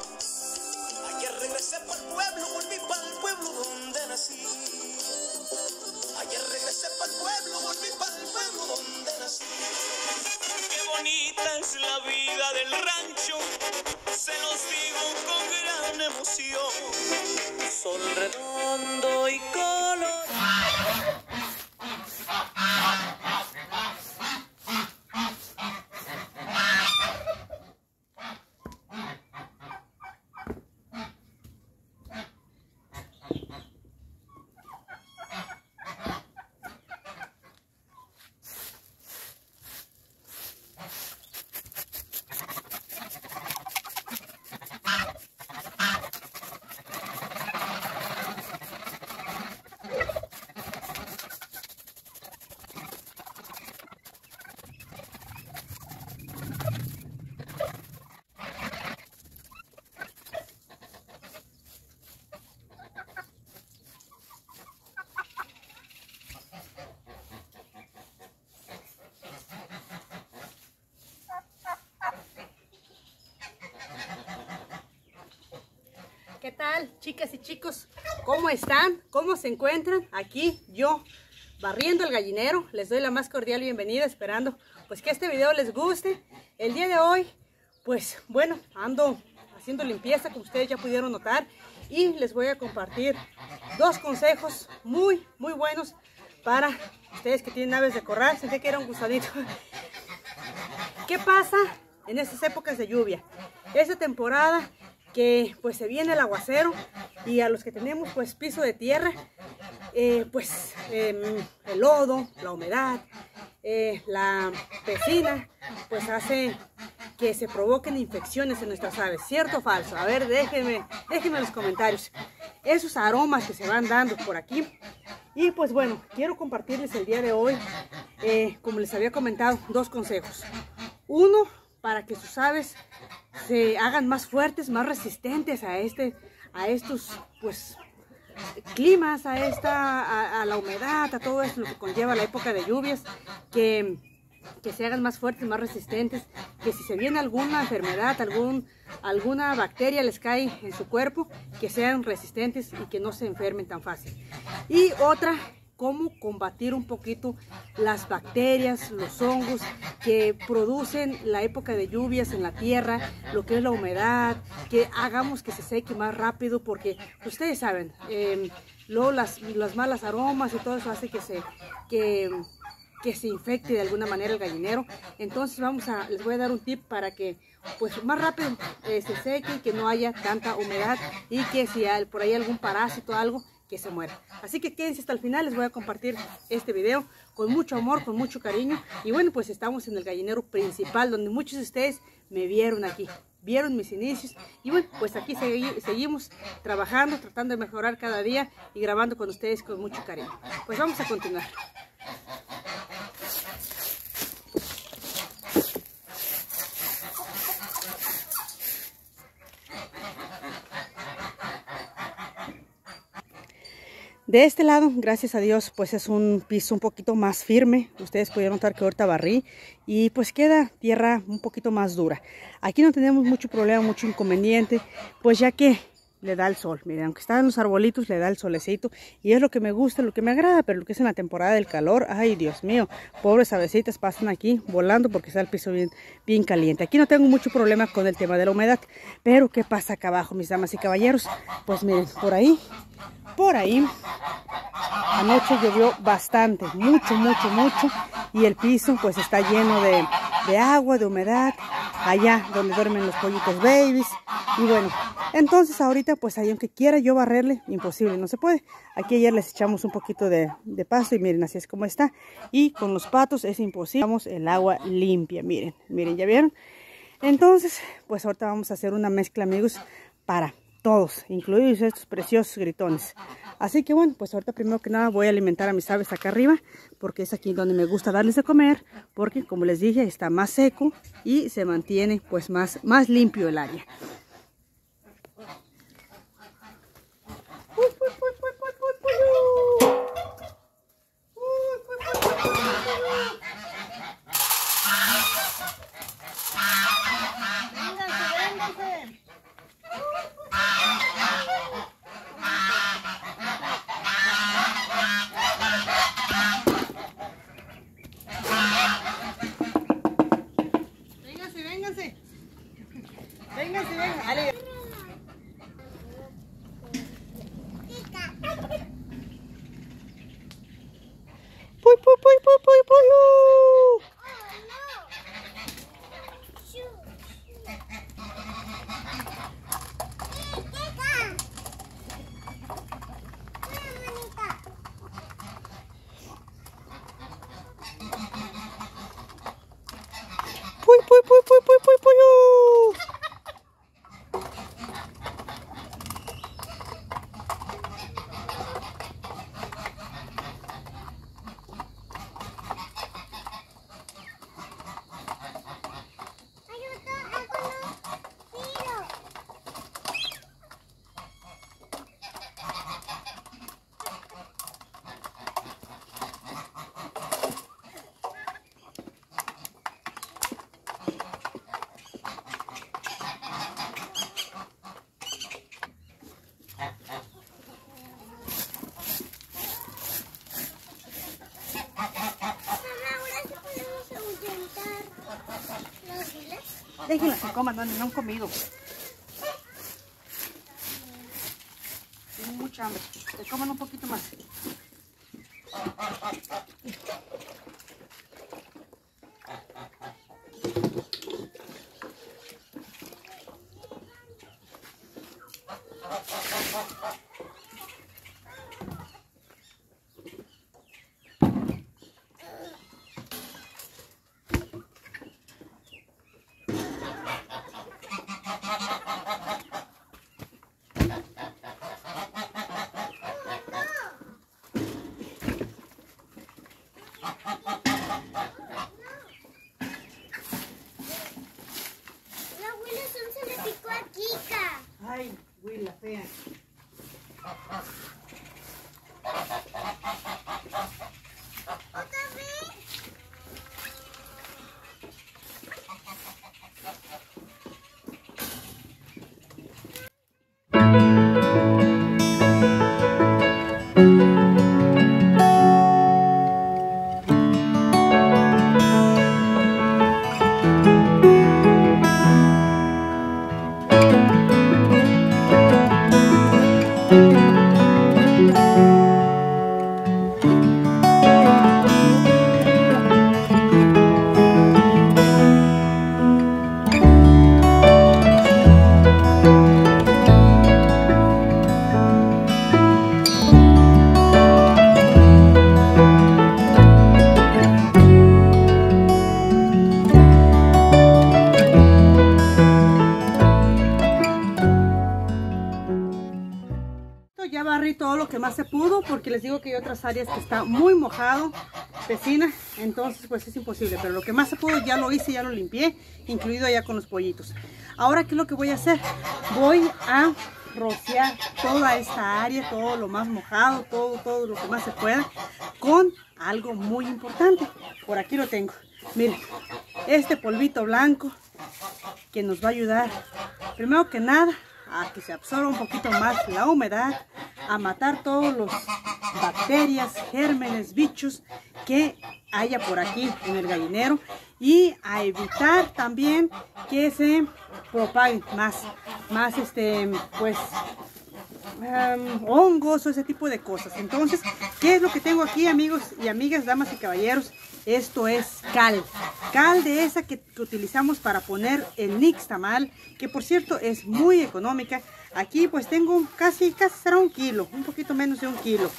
Ayer regresé para el pueblo, volví para el pueblo donde nací. Ayer regresé para el pueblo, volví para el pueblo donde nací. Qué bonita es la vida del rancho, se los digo con gran emoción. Sol redondo y color. ¿Qué tal, chicas y chicos? ¿Cómo están? ¿Cómo se encuentran? Aquí yo, barriendo el gallinero. Les doy la más cordial bienvenida, esperando pues que este video les guste. El día de hoy, pues bueno, ando haciendo limpieza, como ustedes ya pudieron notar. Y les voy a compartir dos consejos muy, muy buenos para ustedes que tienen aves de corral. Sentí que era un gusadito. ¿Qué pasa en estas épocas de lluvia? Esta temporada que pues se viene el aguacero y a los que tenemos pues piso de tierra, eh, pues eh, el lodo, la humedad, eh, la pesina, pues hace que se provoquen infecciones en nuestras aves, ¿cierto o falso? A ver, déjenme, déjenme en los comentarios esos aromas que se van dando por aquí. Y pues bueno, quiero compartirles el día de hoy, como les había comentado, dos consejos. Uno, para que sus aves se hagan más fuertes, más resistentes a este, a estos, pues, climas, a esta, a, a la humedad, a todo esto lo que conlleva la época de lluvias, que, que se hagan más fuertes, más resistentes, que si se viene alguna enfermedad, algún, alguna bacteria les cae en su cuerpo, que sean resistentes y que no se enfermen tan fácil. Y otra cómo combatir un poquito las bacterias, los hongos que producen la época de lluvias en la tierra, lo que es la humedad, que hagamos que se seque más rápido porque ustedes saben, eh, luego las, las, malas aromas y todo eso hace que se, que, se infecte de alguna manera el gallinero. Entonces vamos a, les voy a dar un tip para que pues más rápido eh, se seque que no haya tanta humedad y que si hay por ahí algún parásito o algo que se muera. Así que quédense hasta el final, les voy a compartir este video con mucho amor, con mucho cariño. Y bueno, pues estamos en el gallinero principal, donde muchos de ustedes me vieron aquí, vieron mis inicios. Y bueno, pues aquí seguimos trabajando, tratando de mejorar cada día y grabando con ustedes con mucho cariño. Pues vamos a continuar. De este lado, gracias a Dios, pues es un piso un poquito más firme. Ustedes pudieron notar que ahorita barrí y pues queda tierra un poquito más dura. Aquí no tenemos mucho problema, mucho inconveniente, pues ya que le da el sol. Miren, aunque están los arbolitos, le da el solecito. Y es lo que me gusta, lo que me agrada, pero lo que es en la temporada del calor, ay Dios mío, pobres avecitas pasan aquí volando porque está el piso bien, bien caliente. Aquí no tengo mucho problema con el tema de la humedad, pero ¿qué pasa acá abajo, mis damas y caballeros? Pues miren, por ahí por ahí. Anoche llovió bastante, mucho, mucho, mucho. Y el piso pues está lleno de, de, agua, de humedad. Allá donde duermen los pollitos babies. Y bueno, entonces ahorita pues ahí aunque quiera yo barrerle, imposible, no se puede. Aquí ayer les echamos un poquito de, de pasto y miren así es como está. Y con los patos es imposible. Vamos el agua limpia, miren, miren, ¿ya vieron? Entonces pues ahorita vamos a hacer una mezcla amigos para todos, incluidos estos preciosos gritones. Así que bueno, pues ahorita primero que nada voy a alimentar a mis aves acá arriba, porque es aquí donde me gusta darles de comer, porque como les dije, está más seco y se mantiene pues más, más limpio el área. Déjenlas que coman, no, no han comido. Tienen mucha hambre. Que coman un poquito más. Otras áreas que está muy mojado, vecina, entonces pues es imposible, pero lo que más se pudo ya lo hice, ya lo limpié, incluido allá con los pollitos. Ahora, ¿qué es lo que voy a hacer? Voy a rociar toda esta área, todo lo más mojado, todo, todo lo que más se pueda, con algo muy importante. Por aquí lo tengo. Miren, este polvito blanco que nos va a ayudar, primero que nada, a que se absorba un poquito más la humedad, a matar todos los bacterias, gérmenes, bichos que haya por aquí en el gallinero y a evitar también que se propaguen más, más este, pues em, hongos o ese tipo de cosas. Entonces, ¿qué es lo que tengo aquí, amigos y amigas, damas y caballeros? Esto es cal. Cal de esa que, utilizamos para poner el nixtamal, que por cierto es muy económica. Aquí pues tengo casi, casi será un kilo, un poquito menos de un kilo.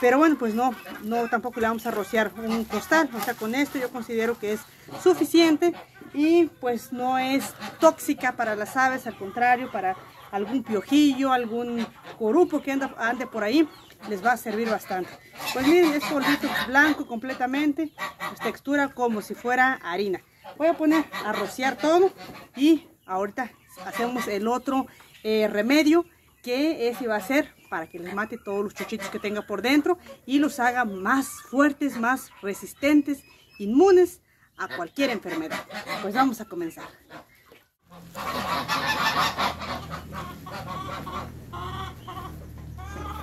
Pero bueno, pues no, no tampoco le vamos a rociar un costal. O sea, con esto yo considero que es suficiente y pues no es tóxica para las aves, al contrario, para algún piojillo, algún corupo que anda, ande por ahí, les va a servir bastante. Pues miren, es polvito blanco completamente, pues textura como si fuera harina. Voy a poner a rociar todo y ahorita hacemos el otro eh, remedio que ese va a ser para que les mate todos los chuchitos que tenga por dentro y los haga más fuertes, más resistentes, inmunes a cualquier enfermedad. Pues vamos a comenzar.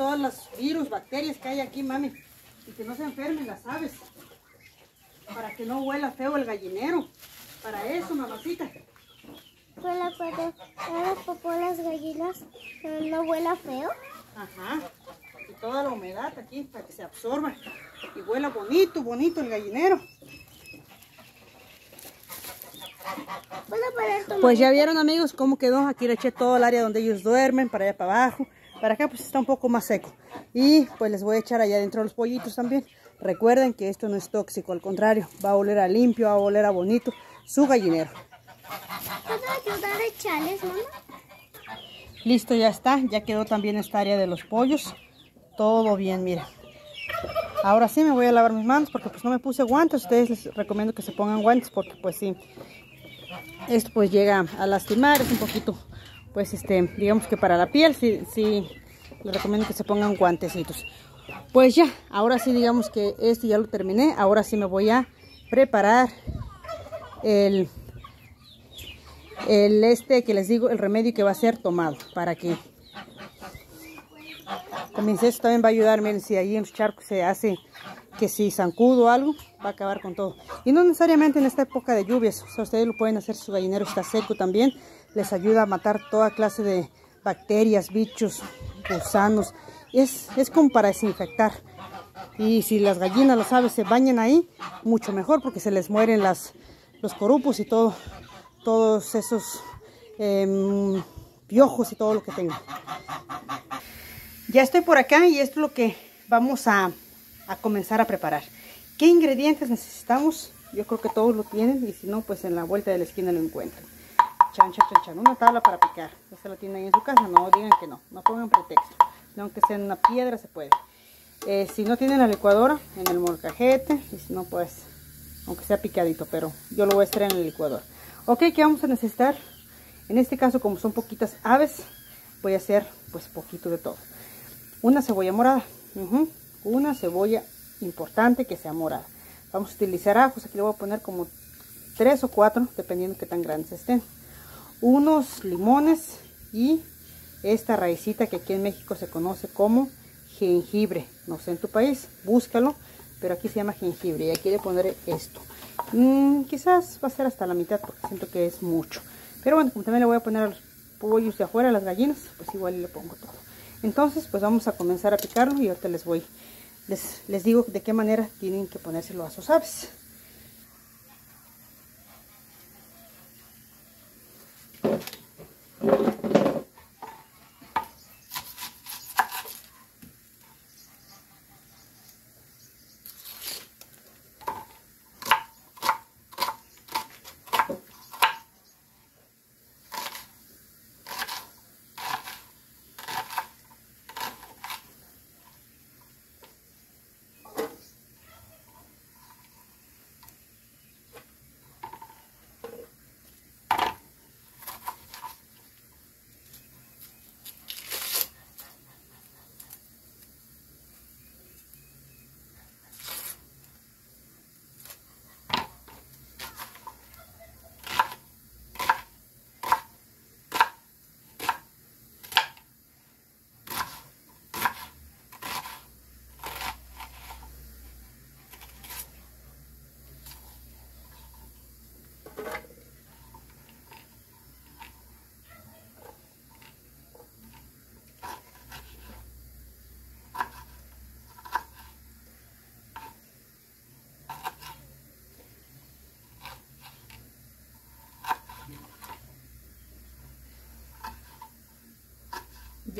Todos los virus, bacterias que hay aquí, mami. Y que no se enfermen las aves. Para que no huela feo el gallinero. Para eso, mamacita. Huela para para popó las gallinas, pero no huela feo. Ajá. Y toda la humedad aquí para que se absorba. Y huela bonito, bonito el gallinero. ¿Puedo poner tu Pues ya vieron amigos cómo quedó. Aquí le eché todo el área donde ellos duermen, para allá para abajo. Para acá pues está un poco más seco. Y pues les voy a echar allá dentro los pollitos también. Recuerden que esto no es tóxico, al contrario, va a oler a limpio, va a oler a bonito su gallinero. ¿Puedo ayudar a echarles, mamá? Listo, ya está. Ya quedó también esta área de los pollos. Todo bien, miren. Ahora sí me voy a lavar mis manos porque pues no me puse guantes. Ustedes les recomiendo que se pongan guantes porque pues sí, esto pues llega a lastimar. Es un poquito, pues este, digamos que para la piel sí, sí, les recomiendo que se pongan guantecitos. Pues ya, ahora sí digamos que esto ya lo terminé. Ahora sí me voy a preparar el el este que les digo, el remedio que va a ser tomado para que comience esto también va a ayudar, miren, si ahí en los charcos se hace que si zancudo o algo, va a acabar con todo. Y no necesariamente en esta época de lluvias, ustedes lo pueden hacer, su gallinero está seco también, les ayuda a matar toda clase de bacterias, bichos, gusanos, es, es como para desinfectar. Y si las gallinas, los aves se bañan ahí, mucho mejor porque se les mueren las, los corupos y todo, todos esos em, piojos y todo lo que tengan. Ya estoy por acá y esto es lo que vamos a, a comenzar a preparar. ¿Qué ingredientes necesitamos? Yo creo que todos lo tienen y si no, pues en la vuelta de la esquina lo encuentran. Chan, chan, chan, chan. Una tabla para picar. ¿Esta la tienen ahí en su casa? No digan que no. No pongan pretexto. Aunque sea en una piedra se puede. Eh, si no tienen la licuadora, en el molcajete. Y si no, pues, aunque sea picadito. Pero yo lo voy a estar en el licuador. Ok, ¿qué vamos a necesitar? En este caso, como son poquitas aves, voy a hacer pues poquito de todo. Una cebolla morada. Una cebolla importante que sea morada. Vamos a utilizar ajos. Aquí le voy a poner como tres o cuatro, dependiendo de qué tan grandes estén. Unos limones y esta raicita que aquí en México se conoce como jengibre. No sé en tu país, búscalo, pero aquí se llama jengibre y aquí le pondré esto. Mm, quizás va a ser hasta la mitad porque siento que es mucho. Pero bueno, como también le voy a poner a los pollos de afuera, a las gallinas, pues igual le pongo todo. Entonces, pues vamos a comenzar a picarlo y ahorita les voy, les, les digo de qué manera tienen que ponérselo a sus aves.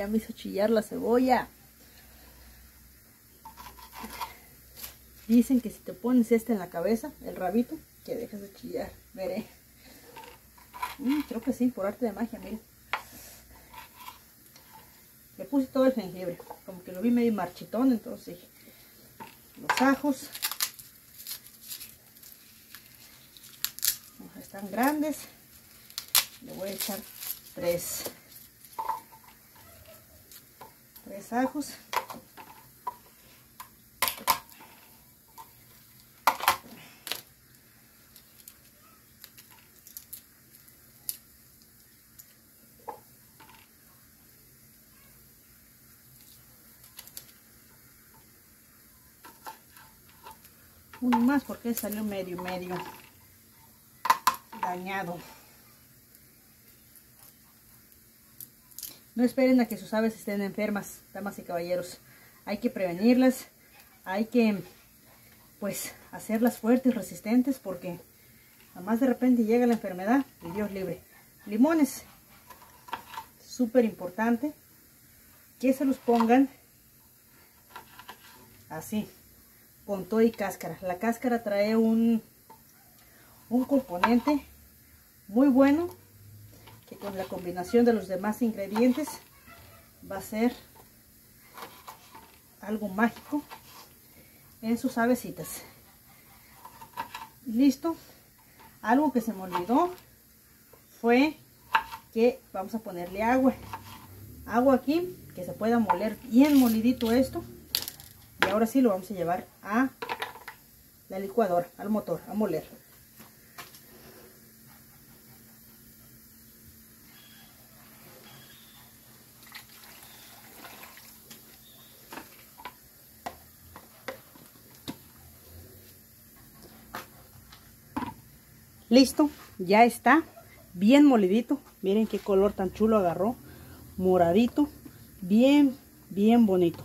Ya me hizo chillar la cebolla. Dicen que si te pones este en la cabeza, el rabito, que dejas de chillar. Veré. Mm, creo que sí, por arte de magia, miren. Le puse todo el jengibre, como que lo vi medio marchitón, entonces los ajos. Están grandes. Le voy a echar tres. Tres uno más porque salió medio medio dañado no esperen a que sus aves estén enfermas damas y caballeros hay que prevenirlas hay que pues hacerlas fuertes resistentes porque más de repente llega la enfermedad y Dios libre limones súper importante que se los pongan así con todo y cáscara. La cáscara trae un, un componente muy bueno que con la combinación de los demás ingredientes va a ser algo mágico en sus avecitas. Listo. Algo que se me olvidó fue que vamos a ponerle agua. Agua aquí, que se pueda moler bien molidito esto y ahora sí lo vamos a llevar a la licuadora, al motor, a moler. Listo, ya está bien molidito. Miren qué color tan chulo agarró. Moradito, bien, bien bonito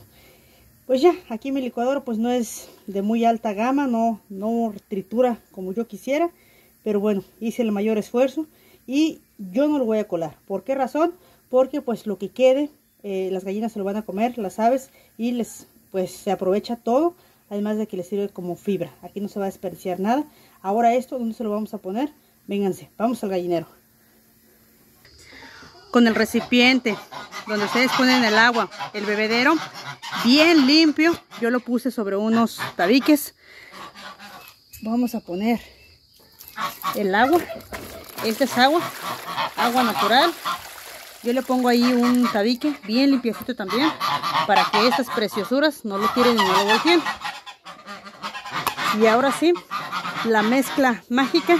pues ya aquí mi licuadora pues no es de muy alta gama no no tritura como yo quisiera pero bueno hice el mayor esfuerzo y yo no lo voy a colar ¿por qué razón? porque pues lo que quede eh, las gallinas se lo van a comer las aves y les pues se aprovecha todo además de que les sirve como fibra aquí no se va a desperdiciar nada ahora esto ¿dónde se lo vamos a poner? vénganse vamos al gallinero con el recipiente donde ustedes ponen el agua, el bebedero, bien limpio. Yo lo puse sobre unos tabiques. Vamos a poner el agua. Esta es agua, agua natural. Yo le pongo ahí un tabique bien limpiecito también para que estas preciosuras no lo tiren no lo volteen. Y ahora sí, la mezcla mágica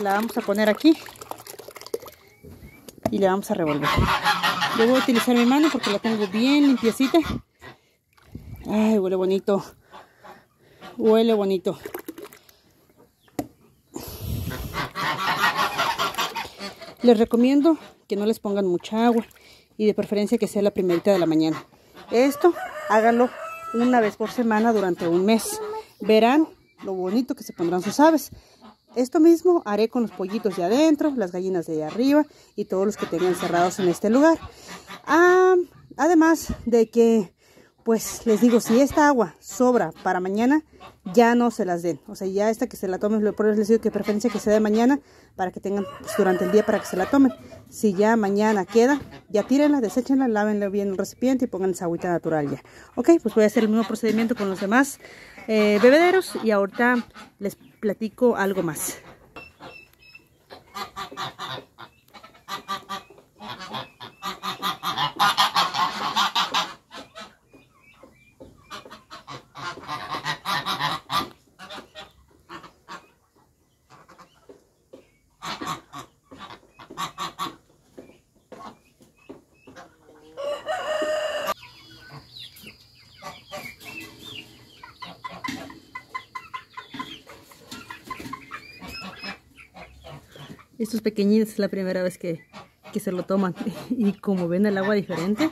la vamos a poner aquí y le vamos a revolver. Yo voy a utilizar mi mano porque la tengo bien limpiecita. Ay, huele bonito. Huele bonito. Les recomiendo que no les pongan mucha agua y de preferencia que sea la primerita de la mañana. Esto háganlo una vez por semana durante un mes. Verán lo bonito que se pondrán sus aves. Esto mismo haré con los pollitos de adentro, las gallinas de arriba y todos los que tengan encerrados en este lugar. Ah, además de que, pues les digo, si esta agua sobra para mañana, ya no se las den. O sea, ya esta que se la tomen, por eso les digo que preferencia que se dé mañana para que tengan pues, durante el día para que se la tomen. Si ya mañana queda, ya tírenla, deséchenla, lávenla bien el recipiente y pongan esa agüita natural ya. Ok, pues voy a hacer el mismo procedimiento con los demás eh, bebederos y ahorita les platico algo más. Estos pequeñitos es la primera vez que, que se lo toman. Y como ven el agua diferente,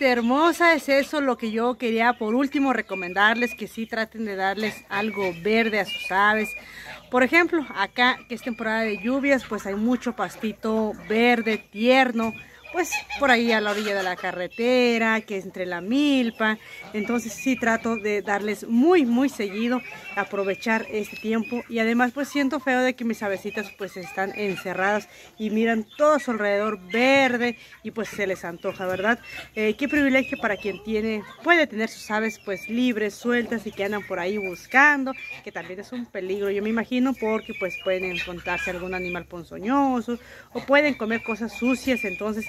hermosa, es eso lo que yo quería por último recomendarles, que sí traten de darles algo verde a sus aves. Por ejemplo, acá que es temporada de lluvias, pues hay mucho pastito verde, tierno, pues por ahí a la orilla de la carretera, que entre la milpa. Entonces sí trato de darles muy, muy seguido, aprovechar este tiempo. Y además pues siento feo de que mis avecitas pues están encerradas y miran todo su alrededor verde y pues se les antoja, ¿verdad? Eh, qué privilegio para quien tiene, puede tener sus aves pues libres, sueltas y que andan por ahí buscando, que también es un peligro, yo me imagino, porque pues pueden encontrarse algún animal ponzoñoso o pueden comer cosas sucias, entonces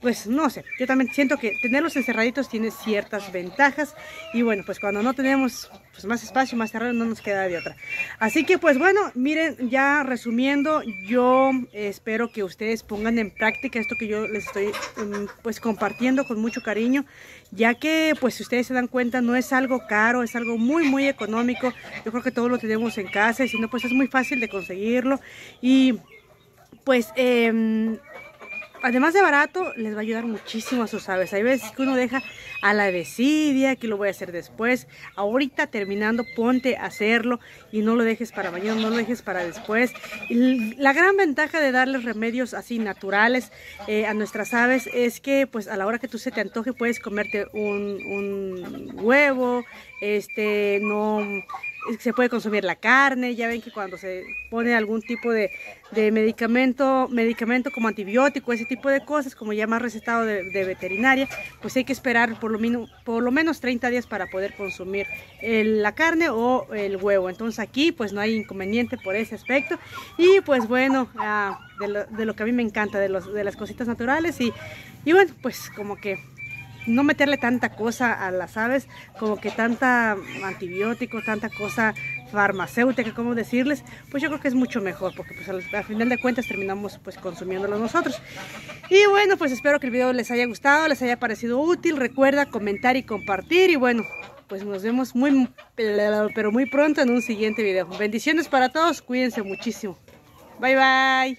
pues no sé, yo también siento que tenerlos encerraditos tiene ciertas ventajas y bueno, pues cuando no tenemos pues, más espacio, más terreno, no nos queda de otra. Así que pues bueno, miren, ya resumiendo, yo espero que ustedes pongan en práctica esto que yo les estoy mm, pues compartiendo con mucho cariño, ya que pues si ustedes se dan cuenta no es algo caro, es algo muy muy económico, yo creo que todo lo tenemos en casa y si no pues es muy fácil de conseguirlo y pues eh, además de barato, les va a ayudar muchísimo a sus aves. Hay veces que uno deja a la desidia, que lo voy a hacer después. Ahorita terminando, ponte a hacerlo y no lo dejes para mañana, no lo dejes para después. La gran ventaja de darles remedios así naturales eh, a nuestras aves es que pues a la hora que tú se te antoje puedes comerte un, un huevo, este, no se puede consumir la carne, ya ven que cuando se pone algún tipo de, de medicamento, medicamento como antibiótico, ese tipo de cosas, como ya más recetado de, veterinaria, pues hay que esperar por lo, por lo menos 30 días para poder consumir la carne o el huevo. Entonces aquí pues no hay inconveniente por ese aspecto. Y pues bueno, uh, de, lo, de, lo, que a mí me encanta, de, los, de las cositas naturales y, y bueno, pues como que no meterle tanta cosa a las aves, como que tanta antibiótico, tanta cosa farmacéutica, como decirles, pues yo creo que es mucho mejor, porque pues al, al, final de cuentas terminamos pues consumiéndolo nosotros. Y bueno, pues espero que el video les haya gustado, les haya parecido útil, recuerda comentar y compartir y bueno, pues nos vemos muy, pero muy pronto en un siguiente video. Bendiciones para todos, cuídense muchísimo. Bye bye.